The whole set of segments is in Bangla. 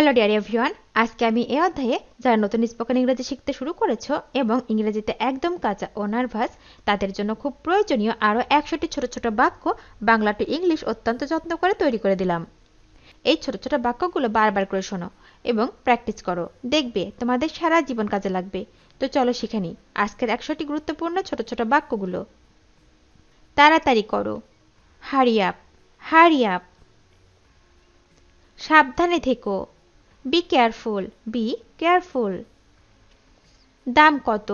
হ্যালো ডিয়ার এভরিওয়ান, আজকে আমি এই অধ্যায়ে যারা নতুন স্পোকেন ইংরেজি শিখতে শুরু করেছ এবং ইংরেজিতে একদম কাঁচা ও নার্ভাস, তাদের জন্য খুব প্রয়োজনীয় আরও একশোটি ছোট ছোট বাক্য বাংলা টু ইংলিশ অত্যন্ত যত্ন করে তৈরি করে দিলাম। এই ছোট ছোট বাক্যগুলো বারবার করে শোনো এবং প্র্যাকটিস করো। দেখবে তোমাদের সারা জীবন কাজে লাগবে। তো চলো শিখে নিই আজকের একশোটি গুরুত্বপূর্ণ ছোট ছোট বাক্যগুলো। তাড়াতাড়ি করো। Hurry up hurry up. সাবধানে থেকো। বি কেয়ারফুল বি কেয়ারফুল দাম কত?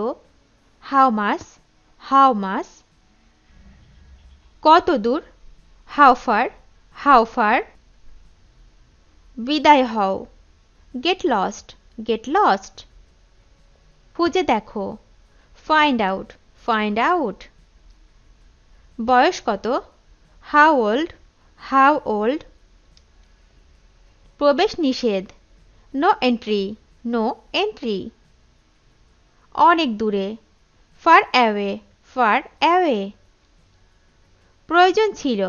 হাউ মাস হাউ মাস কত দূর? হাউ ফার হাউ ফার বিদায় হও। গেট লস্ট গেট লস্ট খুঁজে দেখো। ফাইন্ড আউট ফাইন্ড আউট বয়স কত? হাউ ওল্ড হাউ ওল্ড প্রবেশ নিষেধ। নো এন্ট্রি নো এন্ট্রি অনেক দূরে. ফার অ্যাওয়ে ফার অ্যাওয়ে প্রয়োজন ছিল।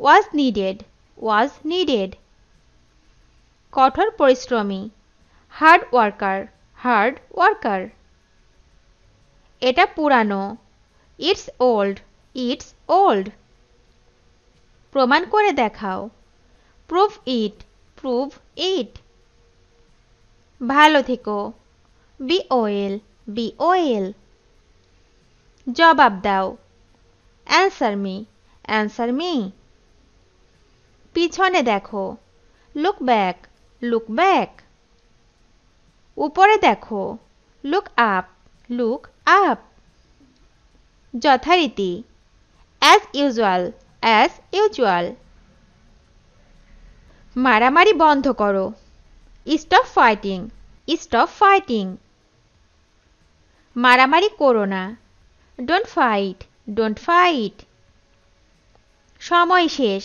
ওয়াজ নিডেড ওয়াজ নিডেড কঠোর পরিশ্রমী। হার্ড ওয়ার্কার হার্ড ওয়ার্কার এটা পুরানো। ইটস ওল্ড ইটস ওল্ড প্রমাণ করে দেখাও। প্রুভ ইট প্রুভ ইট ভালো থেকো। বি ওয়েল বি ওয়েল জবাব দাও। অ্যান্সার মি অ্যান্সার মি পিছনে দেখো। লুক ব্যাক লুক ব্যাক উপরে দেখো। লুক আপ লুক আপ যথারীতি। অ্যাজ ইউজুয়াল অ্যাজ ইউজুয়াল মারামারি বন্ধ করো। স্টপ ফাইটিং স্টপ ফাইটিং মারামারি করো না। ডোন্ট ফাইট ডোন্ট ফাইট সময় শেষ।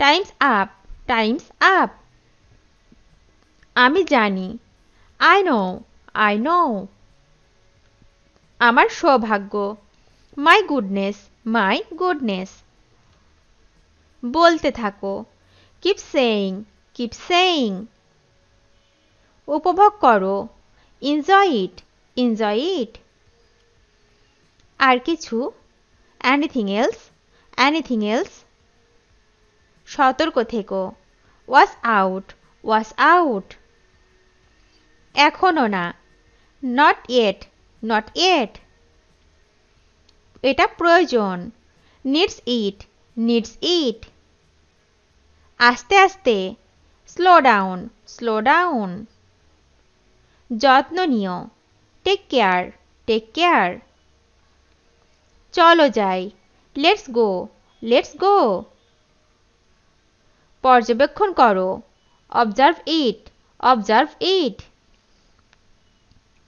টাইমস আপ টাইমস আপ আমি জানি। আই নো আই নো আমার সৌভাগ্য। মাই গুডনেস মাই গুডনেস বলতে থাকো। কিপ সেইং কিপ সেইং উপভোগ করো। এনজয় ইট এনজয় ইট আর কিছু? অ্যানিথিং এলস অ্যানিথিং এলস সতর্ক থেকো। ওয়াশ আউট ওয়াশ আউট এখনও না। নট ইয়েট নট ইয়েট এটা প্রয়োজন। নিডস ইট নিডস ইট আস্তে আস্তে। স্লো ডাউন স্লো ডাউন যত্ন নিও। টেক কেয়ার টেক কেয়ার চলো যাই। লেটস গো লেটস গো পর্যবেক্ষণ করো। অবজার্ভ ইট অবজার্ভ ইট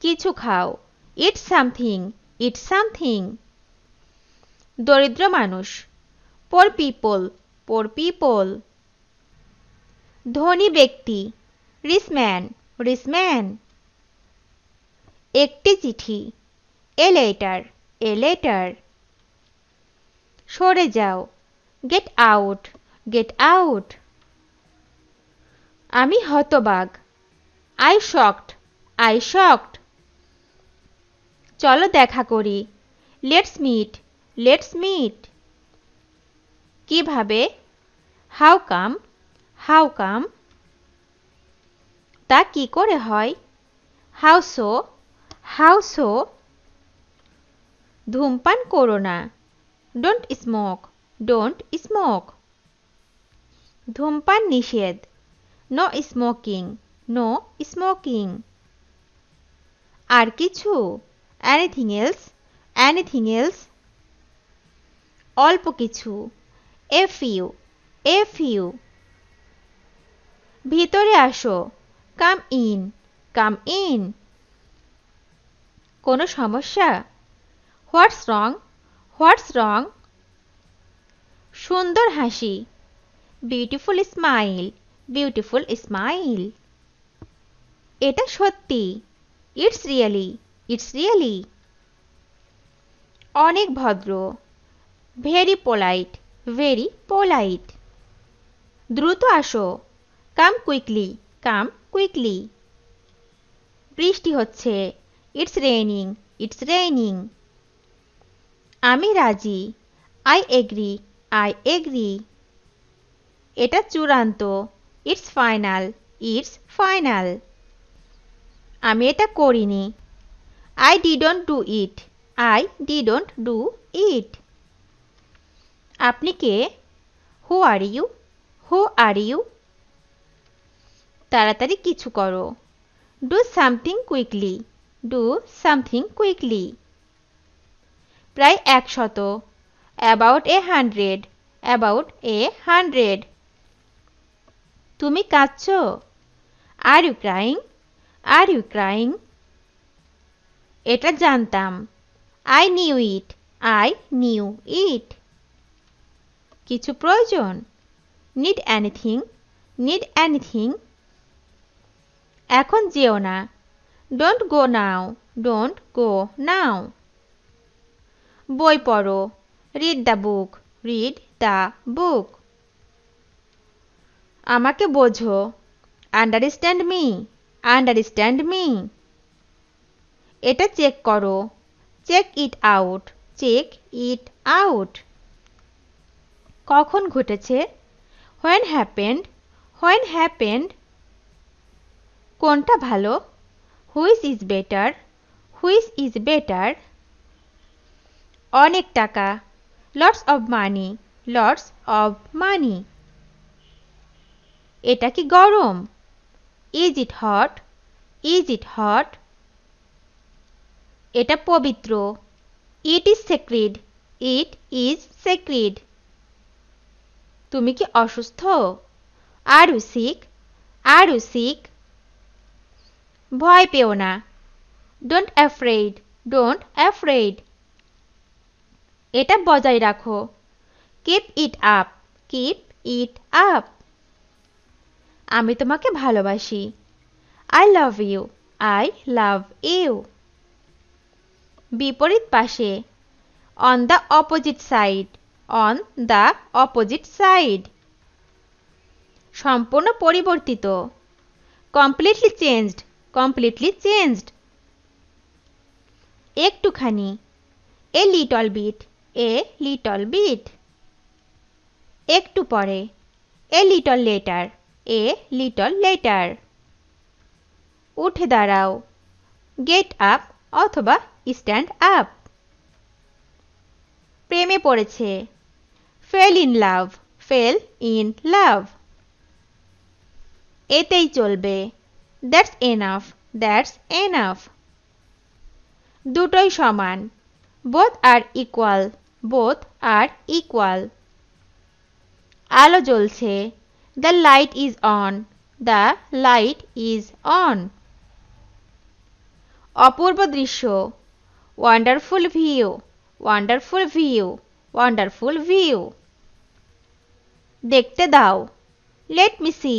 কিছু খাও। ইট সামথিং ইট সামথিং দরিদ্র মানুষ। পোর পিপল পোর পিপল ধনী ব্যক্তি। রিসম্যান রিসম্যান একটি চিঠি। এ লেটার এ লেটার সরে যাও। গেট আউট গেট আউট আমি হতবাগ আই শকড আই শকড চলো দেখা করি। লেটস মিট লেটস মিট কীভাবে? হাউ কাম হাউ কাম তা কি করে হয়? How so how so? ধূমপান করো না। Don't smoke don't smoke. ধূমপান নিষেধ। No smoking no smoking. আর কিছু? অ্যানিথিং এলস অ্যানিথিং এলস অল্প কিছু। এফ ইউ এফ ইউ ভিতরে আসো। কাম ইন কাম ইন কোনো সমস্যা? হোয়াটস রং হোয়াটস রং সুন্দর হাসি। বিউটিফুল স্মাইল বিউটিফুল স্মাইল এটা সত্যি। ইটস রিয়েলি ইটস রিয়েলি অনেক ভদ্র। ভেরি পোলাইট ভেরি পোলাইট দ্রুত আসো। কাম কুইকলি কাম কুইকলি বৃষ্টি হচ্ছে। ইটস রেইনিং ইটস রেইনিং আমি রাজি। আই এগ্রি আই এগ্রি এটা চূড়ান্ত। ইটস ফাইনাল ইটস ফাইনাল আমি এটা করিনি। I didn't do it I didn't do it আপনি কে? হু are you who are you তাড়াতাড়ি কিছু করো। Do something quickly do something quickly প্রায় একশত about a hundred about a hundred তুমি কাঁদছ? Are you crying are you crying এটা জানতাম। I knew it I knew it কিছু প্রয়োজন? নিড অ্যানিথিং নিড অ্যানিথিং এখন যেও না। Don't go now don't go now বই পড়ো। Read the book read the book আমাকে বোঝো। আন্ডারস্ট্যান্ড মি আন্ডারস্ট্যান্ড মি এটা চেক করো। Check it out check it out কখন ঘটেছে? হোয়েন হ্যাপেন্ড হোয়েন হ্যাপেন্ড কোনটা ভালো? Which is better? Which is better? অনেক টাকা। Lots of money. Lots of money. এটা কি গরম? Is it hot? Is it hot? এটা পবিত্র। It is sacred. It is sacred. তুমি কি অসুস্থ? Are you sick? Are you sick? ভয় পেও না। ডোন্ট অ্যাফ্রেড ডোন্ট অ্যাফ্রেড এটা বজায় রাখো। Keep it up keep it up আমি তোমাকে ভালোবাসি। I love you I love you বিপরীত পাশে। On the opposite side on the opposite side সম্পূর্ণ পরিবর্তিত। কমপ্লিটলি চেঞ্জড কমপ্লিটলি চেঞ্জড একটুখানি a little bit a little bit একটু পরে a little later a little later উঠে দাঁড়াও গেট আপ অথবা স্ট্যান্ড আপ প্রেমে পড়েছে fell in love fell in love এতেই চলবে। দ্যাটস এনাফ দ্যাটস এনাফ দুটোই সমান। Both are equal both are equal আলো জ্বলছে। The light is on the light is on অপূর্ব দৃশ্য। Wonderful view wonderful view wonderful view দেখতে দাও। Let me see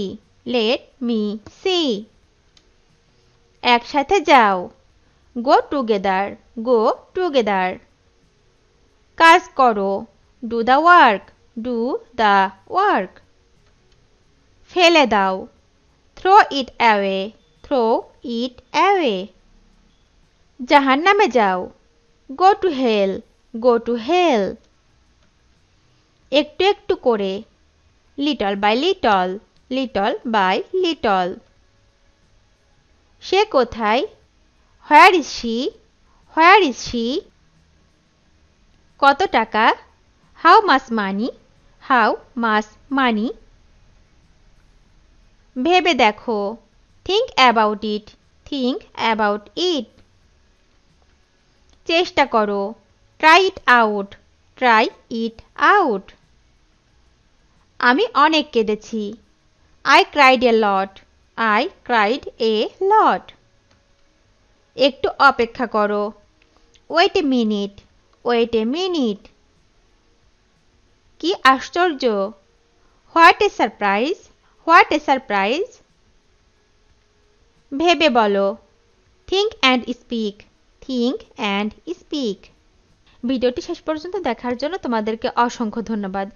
let me see একসাথে যাও। গো টুগেদার গো টুগেদার কাজ করো do the work do the work ফেলে দাও। Throw it away throw it away জাহান নামে যাও। Go to hell go to hell একটু একটু করে। Little by little little by little সে কোথায়? Where is she where is she কত টাকা? How much money? How much money. ভেবে দেখো। Think about it, think about it. চেষ্টা করো। Try it out, try it out. আমি অনেক কেঁদেছি। I cried a lot. I cried a lot একটু অপেক্ষা করো। Wait a minute wait a minute কি আশ্চর্য। What a surprise what a surprise ভেবে বলো। Think and speak think and speak ভিডিওটি শেষ পর্যন্ত দেখার জন্য তোমাদেরকে অসংখ্য ধন্যবাদ।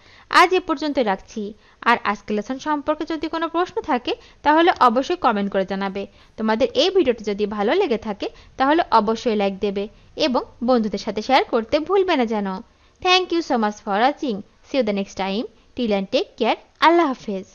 আজ এ পর্যন্ত রাখছি। আর আজকে লেসন সম্পর্কে যদি কোনো প্রশ্ন থাকে, তাহলে অবশ্যই কমেন্ট করে জানাবে। তোমাদের এই ভিডিওটি যদি ভালো লেগে থাকে, তাহলে অবশ্যই লাইক দেবে এবং বন্ধুদের সাথে শেয়ার করতে ভুলবে না যেন। Thank you so much for watching see you the next time till and take care আল্লাহ হাফেজ।